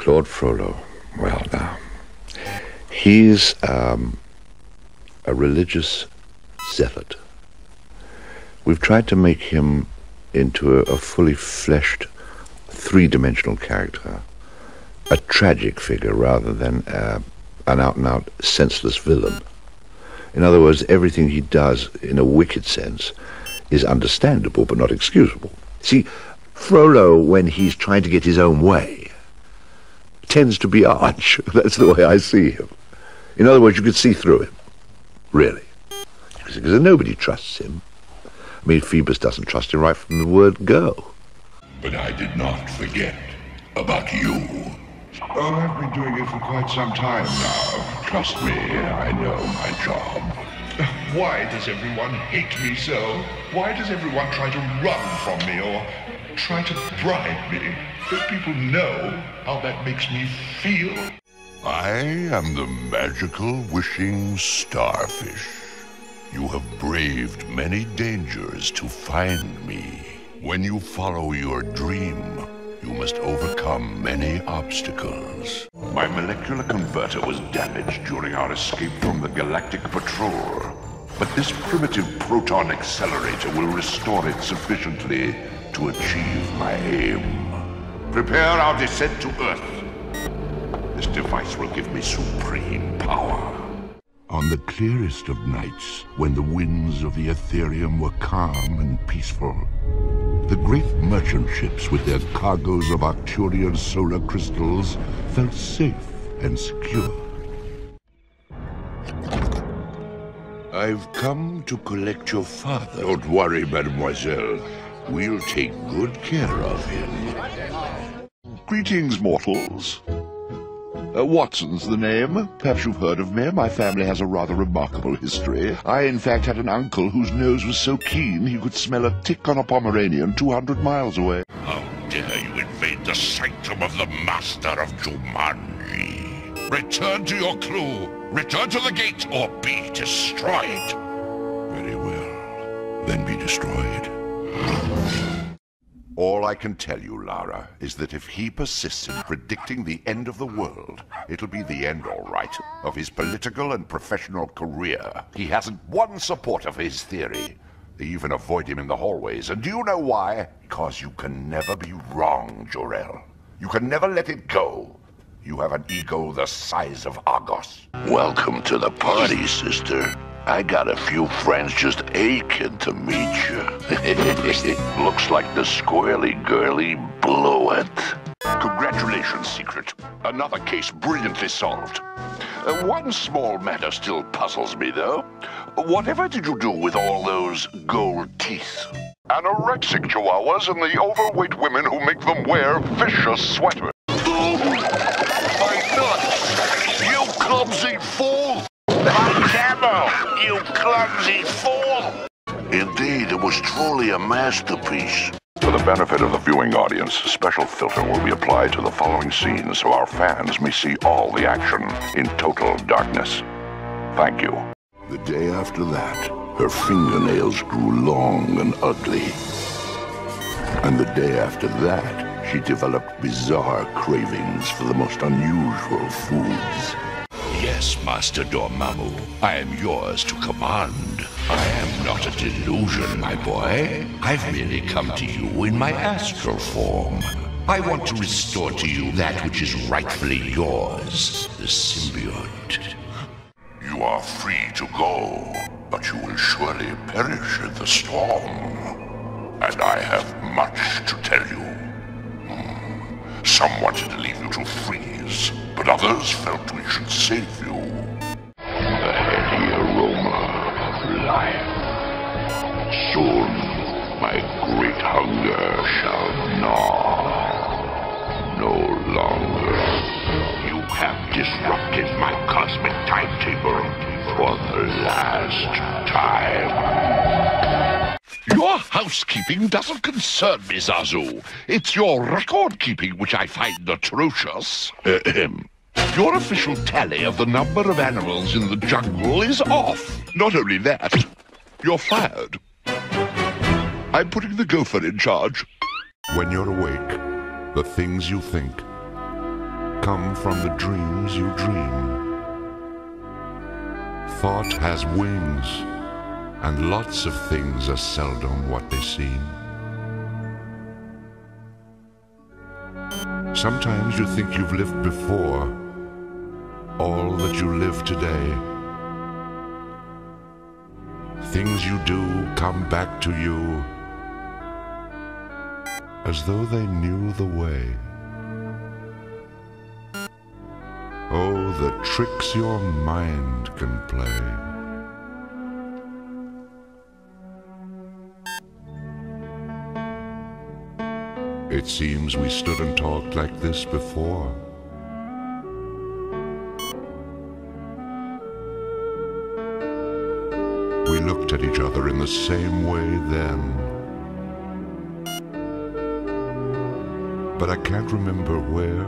Claude Frollo. Well, now, he's um, a religious zealot. We've tried to make him into a, a fully fleshed, three dimensional character, a tragic figure rather than uh, an out and out senseless villain. In other words, everything he does in a wicked sense is understandable but not excusable. See, Frollo, when he's trying to get his own way, tends to be arch. That's the way I see him. In other words, you could see through him. Really. Because nobody trusts him. I mean, Phoebus doesn't trust him right from the word go. But I did not forget about you. Oh, I've been doing it for quite some time now. Trust me, I know my job. Why does everyone hate me so? Why does everyone try to run from me or try to bribe me? Don't people know how that makes me feel? I am the magical wishing starfish. You have braved many dangers to find me. When you follow your dream, you must overcome many obstacles. My molecular converter was damaged during our escape from the Galactic Patrol. But this primitive proton accelerator will restore it sufficiently to achieve my aim. Prepare our descent to Earth. This device will give me supreme power. On the clearest of nights, when the winds of the Etherium were calm and peaceful, the great merchant ships with their cargoes of Arcturian solar crystals felt safe and secure. I've come to collect your father. Don't worry, mademoiselle. We'll take good care of him. Greetings, mortals. Uh, Watson's the name. Perhaps you've heard of me. My family has a rather remarkable history. I, in fact, had an uncle whose nose was so keen he could smell a tick on a Pomeranian 200 miles away. How dare you invade the sanctum of the master of Jumanji? Return to your clue. Return to the gate or be destroyed. Very well. Then be destroyed. All I can tell you, Lara, is that if he persists in predicting the end of the world, it'll be the end, all right, of his political and professional career. He hasn't one supporter for his theory. They even avoid him in the hallways. And do you know why? Because you can never be wrong, Jor-El. You can never let it go. You have an ego the size of Argos. Welcome to the party, sister. I got a few friends just aching to meet you. Looks like the squirrely girly blew it. Congratulations, Secret. Another case brilliantly solved. Uh, one small matter still puzzles me, though. Whatever did you do with all those gold teeth? Anorexic chihuahuas and the overweight women who make them wear vicious sweaters. My nuts! You clumsy fool! My camel! You clumsy fool! Indeed, it was truly a masterpiece. For the benefit of the viewing audience, a special filter will be applied to the following scenes so our fans may see all the action in total darkness. Thank you. The day after that, her fingernails grew long and ugly. And the day after that, she developed bizarre cravings for the most unusual foods. Yes, Master Dormammu, I am yours to command. I am not a delusion, my boy. I've merely come to you in my astral form. I want to restore to you that which is rightfully yours, the symbiote. You are free to go, but you will surely perish in the storm. And I have much to tell you. Hmm. Some wanted to leave you to freeze, but others felt we should save you. The heady aroma of life. Soon, my great hunger shall gnaw. No longer. You have disrupted my cosmic timetable for the last time. Your housekeeping doesn't concern me, Zazu. It's your record keeping which I find atrocious. Uh, Ahem. Your official tally of the number of animals in the jungle is off. Not only that, you're fired. I'm putting the gopher in charge. When you're awake, the things you think come from the dreams you dream. Thought has wings, and lots of things are seldom what they seem. Sometimes you think you've lived before all that you live today. Things you do come back to you as though they knew the way. Oh, the tricks your mind can play. It seems we stood and talked like this before. We looked at each other in the same way then. But I can't remember where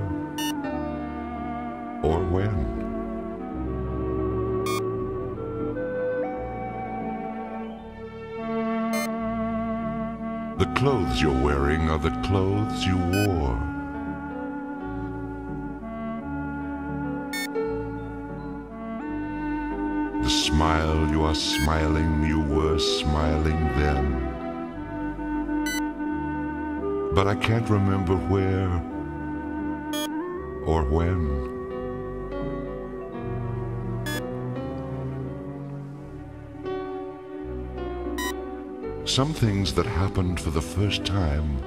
or when. Clothes you're wearing are the clothes you wore. The smile you are smiling, you were smiling then. But I can't remember where or when. Some things that happened for the first time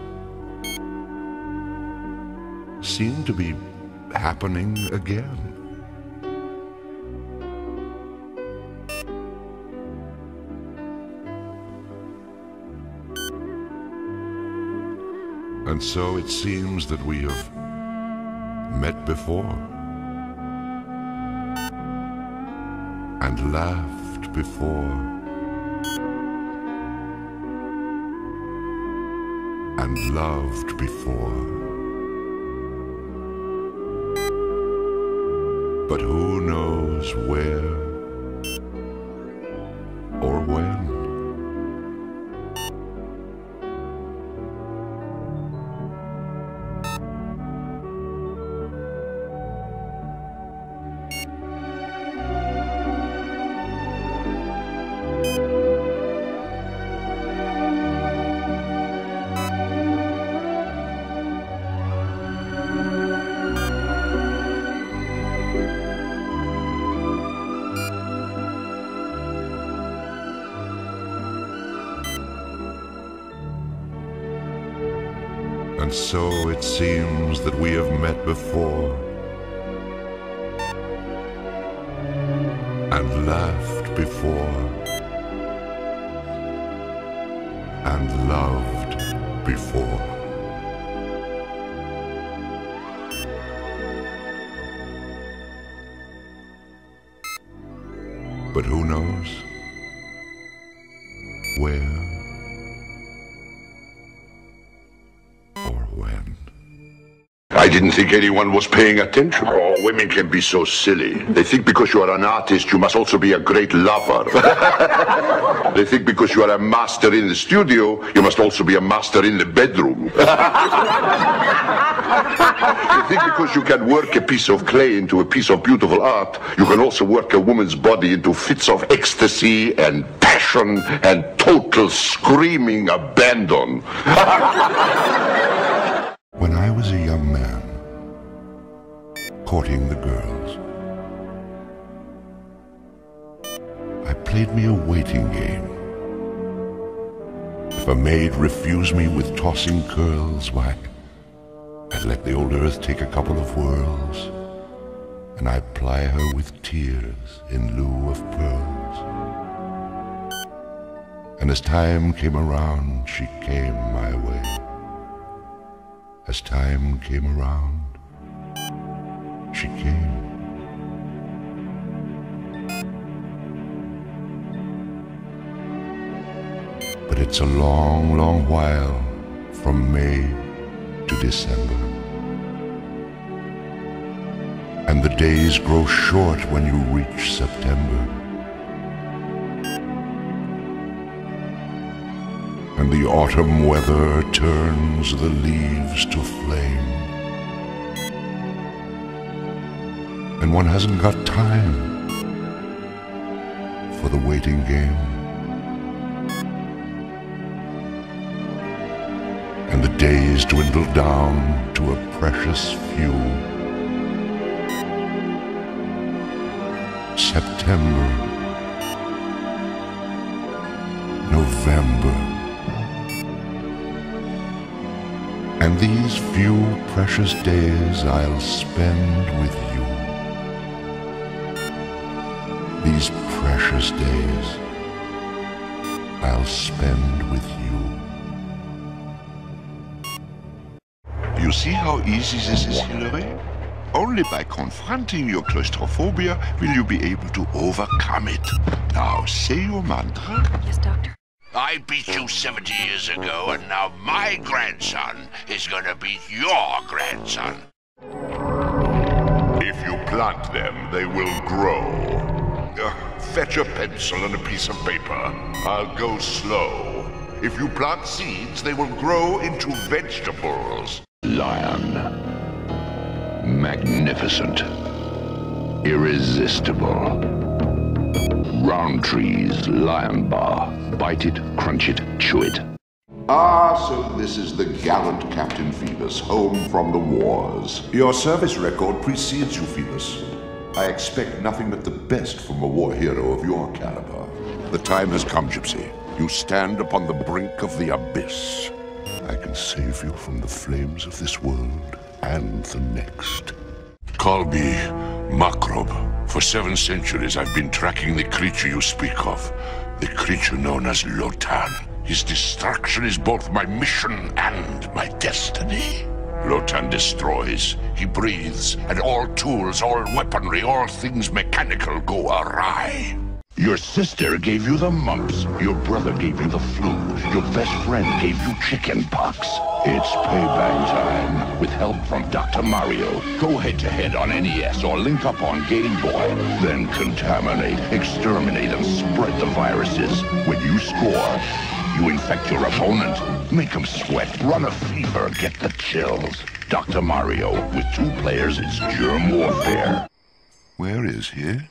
seem to be happening again. And so it seems that we have met before and laughed before loved before. But who knows where so it seems that we have met before when? I didn't think anyone was paying attention. Oh, women can be so silly. They think because you are an artist, you must also be a great lover. they think because you are a master in the studio, you must also be a master in the bedroom. they think because you can work a piece of clay into a piece of beautiful art, you can also work a woman's body into fits of ecstasy and passion and total screaming abandon. When I was a young man, courting the girls, I played me a waiting game. If a maid refused me with tossing curls, why, I'd let the old earth take a couple of whirls, and I'd ply her with tears in lieu of pearls. And as time came around, she came my way. As time came around, she came. But it's a long, long while from May to December. And the days grow short when you reach September. And the autumn weather turns the leaves to flame. And one hasn't got time for the waiting game. And the days dwindle down to a precious few. September, November. And these few precious days I'll spend with you. These precious days I'll spend with you. You see how easy this is, Hilary? Only by confronting your claustrophobia will you be able to overcome it. Now, say your mantra. Yes, Doctor. I beat you 70 years ago, and now my grandson is gonna beat your grandson. If you plant them, they will grow. Uh, fetch a pencil and a piece of paper. I'll go slow. If you plant seeds, they will grow into vegetables. Lion. Magnificent. Irresistible. Rowntree's Lion Bar. Bite it, crunch it, chew it. Ah, so this is the gallant Captain Phoebus, home from the wars. Your service record precedes you, Phoebus. I expect nothing but the best from a war hero of your caliber. The time has come, Gypsy. You stand upon the brink of the abyss. I can save you from the flames of this world and the next. Call me Makrob. For seven centuries, I've been tracking the creature you speak of. The creature known as Lotan. His destruction is both my mission and my destiny. Lotan destroys, he breathes, and all tools, all weaponry, all things mechanical go awry. Your sister gave you the mumps. Your brother gave you the flu. Your best friend gave you chicken pox. It's payback time with help from Dr. Mario. Go head to head on NES or link up on Game Boy. Then contaminate, exterminate, and spread the viruses. When you score, you infect your opponent. Make them sweat, run a fever, get the chills. Dr. Mario, with two players, it's germ warfare. Where is he?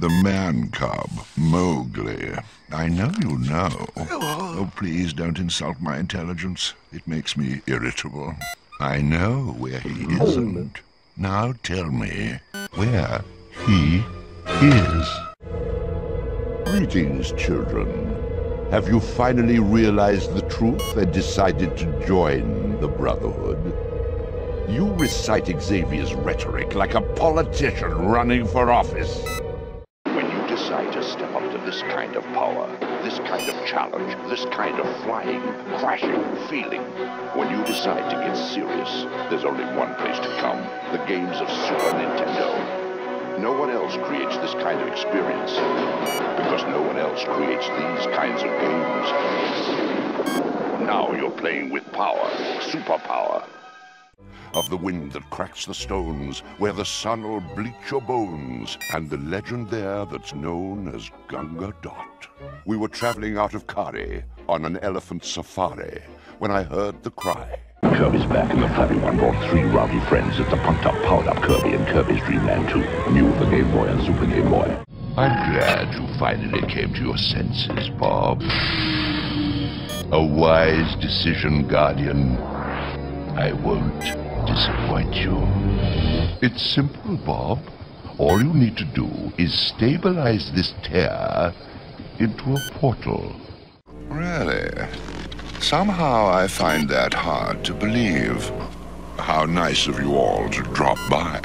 The man cub, Mowgli. I know you know. Oh, please don't insult my intelligence. It makes me irritable. I know where he oh. isn't. Now tell me where he is. Greetings, children. Have you finally realized the truth and decided to join the Brotherhood? You recite Xavier's rhetoric like a politician running for office. This kind of power, this kind of challenge, this kind of flying, crashing, feeling, when you decide to get serious, there's only one place to come the games of Super Nintendo. No one else creates this kind of experience because no one else creates these kinds of games. Now you're playing with power, superpower. Of the wind that cracks the stones, where the sun'll bleach your bones, and the legend there that's known as Gunga Dot. We were traveling out of Kari on an elephant safari when I heard the cry. Kirby's back and the Flappy One brought three rowdy friends. It's the punked up, powered up Kirby and Kirby's Dream Land 2. New for Game Boy and Super Game Boy. I'm glad you finally came to your senses, Bob. A wise decision, Guardian. I won't disappoint you. It's simple, Bob. All you need to do is stabilize this tear into a portal. Really? Somehow I find that hard to believe. How nice of you all to drop by.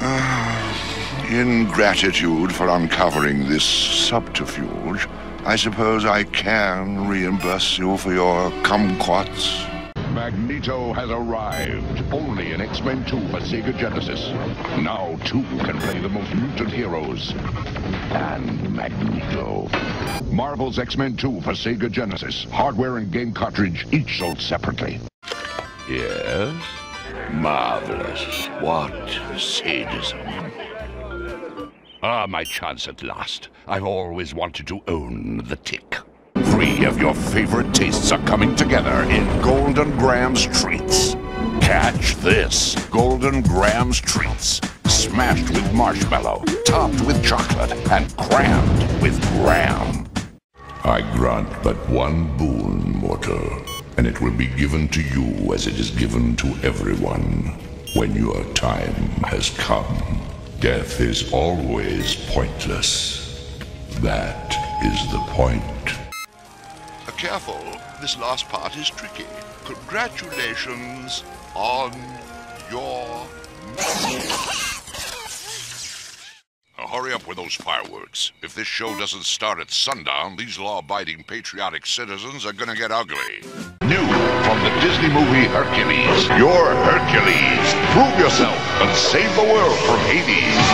Ah, in gratitude for uncovering this subterfuge, I suppose I can reimburse you for your kumquats. Magneto has arrived. Only in X-Men 2 for Sega Genesis. Now 2 can play the most mutant heroes. And Magneto. Marvel's X-Men 2 for Sega Genesis. Hardware and game cartridge each sold separately. Yes? Marvelous. What sadism. Ah, my chance at last. I've always wanted to own the tick. Three of your favorite tastes are coming together in Golden Grahams Treats. Catch this Golden Grahams Treats. smashed with marshmallow, topped with chocolate, and crammed with graham. I grant but one boon, mortal, and it will be given to you as it is given to everyone. When your time has come, death is always pointless. That is the point. Careful, this last part is tricky. Congratulations on your... Now hurry up with those fireworks. If this show doesn't start at sundown, these law-abiding patriotic citizens are gonna get ugly. New from the Disney movie Hercules. You're Hercules. Prove yourself and save the world from Hades.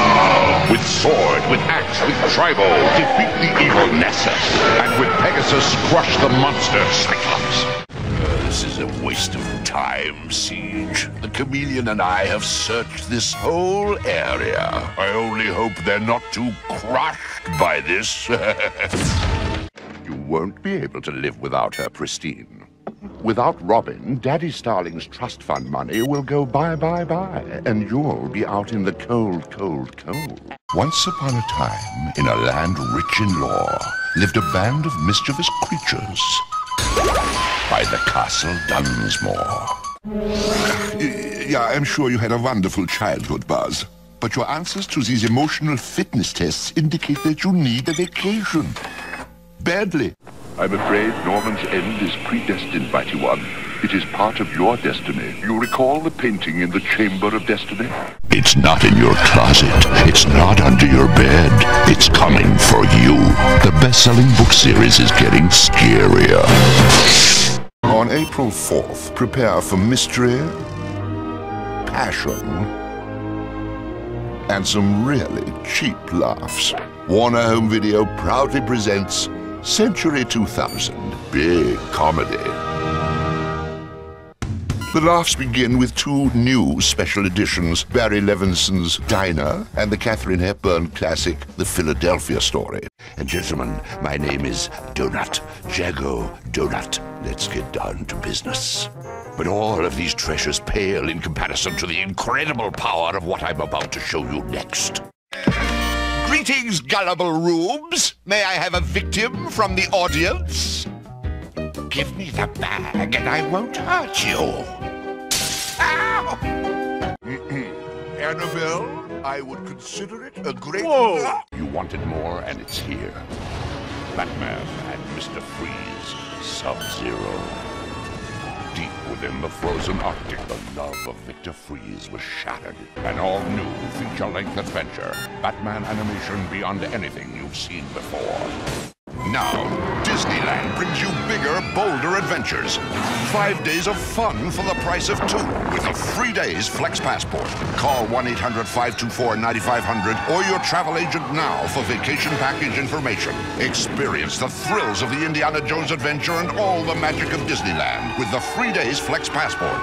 With sword, with axe, with tribal, defeat the evil Nessus. And with Pegasus, crush the monster Cyclops. Uh, this is a waste of time, Siege. The chameleon and I have searched this whole area. I only hope they're not too crushed by this. you won't be able to live without her, Pristine. Without Robin, Daddy Starling's trust fund money will go bye bye bye, and you'll be out in the cold, cold, cold. Once upon a time, in a land rich in lore, lived a band of mischievous creatures by the castle Dunsmore. Yeah, I'm sure you had a wonderful childhood, Buzz. But your answers to these emotional fitness tests indicate that you need a vacation. Badly. I'm afraid Norman's end is predestined, Mighty One. It is part of your destiny. You recall the painting in the Chamber of Destiny? It's not in your closet. It's not under your bed. It's coming for you. The best-selling book series is getting scarier. On April 4th, prepare for mystery, passion, and some really cheap laughs. Warner Home Video proudly presents Century 2000 Big Comedy. The laughs begin with two new special editions Barry Levinson's Diner and the Katharine Hepburn classic The Philadelphia Story. And gentlemen, my name is Donut, Jago Donut. Let's get down to business. But all of these treasures pale in comparison to the incredible power of what I'm about to show you next. Greetings, gullible rubes. May I have a victim from the audience? Give me the bag and I won't hurt you. Ow! Mm-hmm. Annabelle, I would consider it a great... Whoa! You wanted more and it's here. Batman and Mr. Freeze, Sub-Zero. Deep within the frozen Arctic, the love of Victor Freeze was shattered. An all-new feature-length adventure. Batman animation beyond anything you've seen before. Now, Disneyland brings you bigger, bolder adventures. Five days of fun for the price of two with a free days Flex Passport. Call 1-800-524-9500 or your travel agent now for vacation package information. Experience the thrills of the Indiana Jones adventure and all the magic of Disneyland with the free days Flex Passport.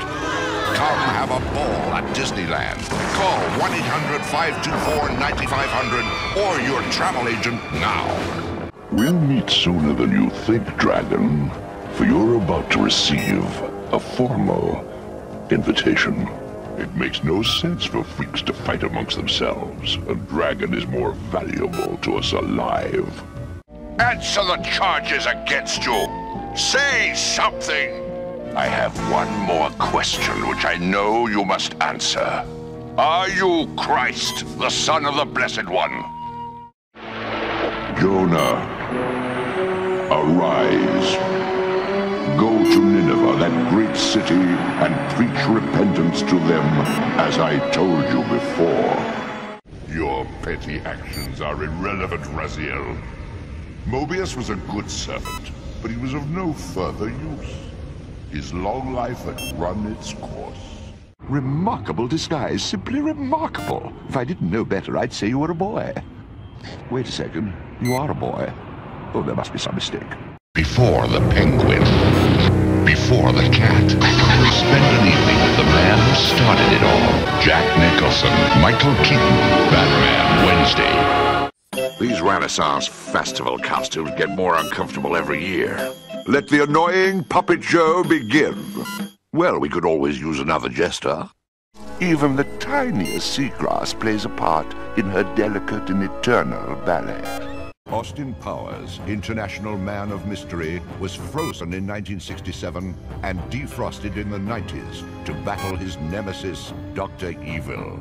Come have a ball at Disneyland. Call 1-800-524-9500 or your travel agent now. We'll meet sooner than you think, Dragon. For you're about to receive a formal invitation. It makes no sense for freaks to fight amongst themselves. A dragon is more valuable to us alive. Answer the charges against you. Say something. I have one more question which I know you must answer. Are you Christ, the Son of the Blessed One? Jonah, arise. Go to Nineveh, that great city, and preach repentance to them, as I told you before. Your petty actions are irrelevant, Raziel. Moebius was a good servant, but he was of no further use. His long life had run its course. Remarkable disguise, simply remarkable. If I didn't know better, I'd say you were a boy. Wait a second, you are a boy. Oh, there must be some mistake. Before the penguin. Before the cat. We spend an evening with the man who started it all. Jack Nicholson. Michael Keaton. Batman. Wednesday. These Renaissance festival costumes get more uncomfortable every year. Let the annoying puppet show begin. Well, we could always use another jester. Even the tiniest seagrass plays a part in her delicate and eternal ballet. Austin Powers, International Man of Mystery, was frozen in 1967 and defrosted in the 90s to battle his nemesis, Dr. Evil.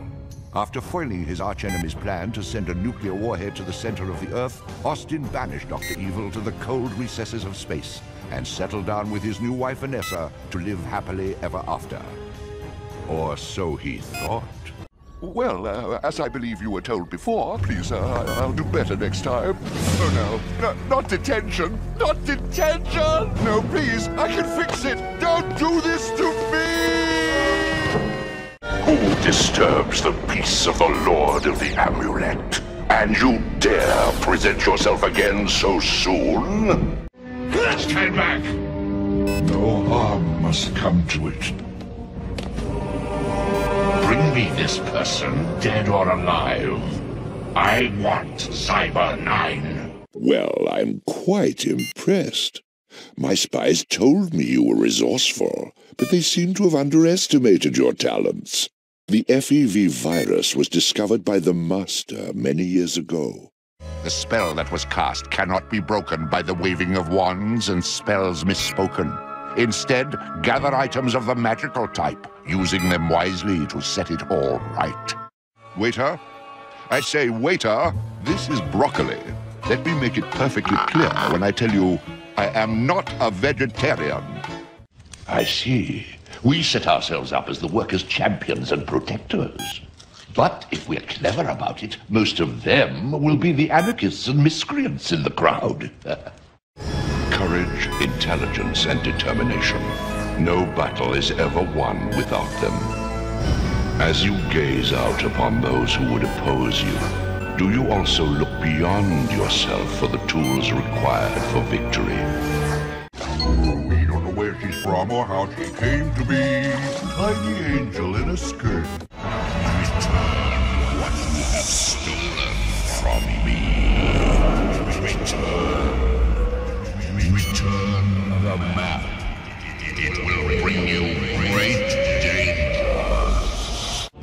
After foiling his archenemy's plan to send a nuclear warhead to the center of the Earth, Austin banished Dr. Evil to the cold recesses of space and settled down with his new wife Vanessa to live happily ever after. Or so he thought. Well, uh, as I believe you were told before, please, uh, I'll do better next time. Oh no, no, not detention! Not detention! No, please, I can fix it! Don't do this to me! Who disturbs the peace of the Lord of the Amulet? And you dare present yourself again so soon? Stand back! No harm must come to it. This person, dead or alive. I want Cyber 9. Well, I'm quite impressed. My spies told me you were resourceful, but they seem to have underestimated your talents. The FEV virus was discovered by the Master many years ago. The spell that was cast cannot be broken by the waving of wands and spells misspoken. Instead, gather items of the magical type, using them wisely to set it all right. Waiter? I say, waiter, this is broccoli. Let me make it perfectly clear when I tell you I am not a vegetarian. I see. We set ourselves up as the workers' champions and protectors. But if we're clever about it, most of them will be the anarchists and miscreants in the crowd. Courage, intelligence, and determination. No battle is ever won without them. As you gaze out upon those who would oppose you, do you also look beyond yourself for the tools required for victory? We don't know where she's from or how she came to be. Tiny angel in a skirt.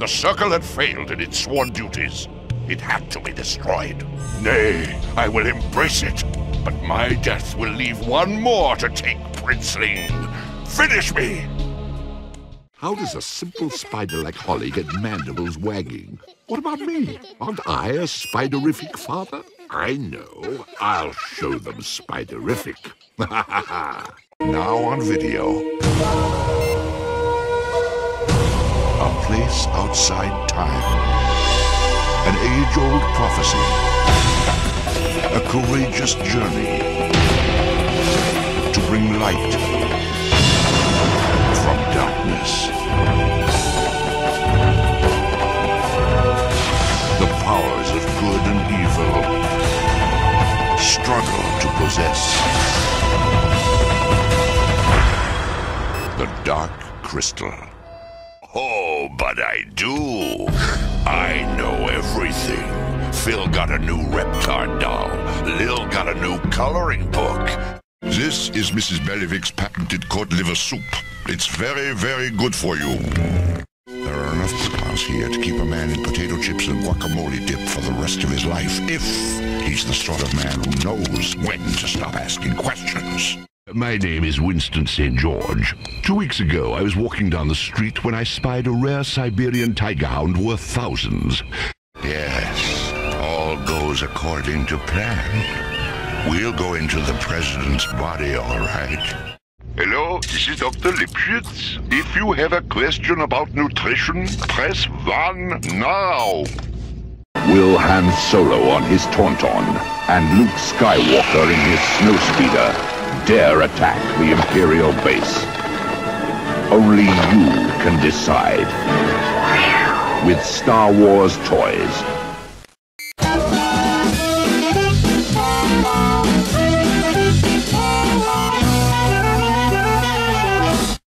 The Circle had failed in its sworn duties. It had to be destroyed. Nay, I will embrace it. But my death will leave one more to take, Princeling. Finish me! How does a simple spider like Holly get mandibles wagging? What about me? Aren't I a spiderific father? I know. I'll show them spiderific. now on video. A place outside time. An age-old prophecy. A courageous journey to bring light from darkness. The powers of good and evil struggle to possess the Dark Crystal. But I do. I know everything. Phil got a new Reptar doll. Lil got a new coloring book. This is Mrs. Bellivic's patented cod liver soup. It's very, very good for you. There are enough coupons here to keep a man in potato chips and guacamole dip for the rest of his life if he's the sort of man who knows when to stop asking questions. My name is Winston St. George. Two weeks ago, I was walking down the street when I spied a rare Siberian tiger hound worth thousands. Yes, all goes according to plan. We'll go into the president's body, all right. Hello, this is Dr. Lipschitz. If you have a question about nutrition, press 1 now. Will Han Solo on his Tauntaun and Luke Skywalker in his Snowspeeder dare attack the Imperial base? Only you can decide. With Star Wars toys,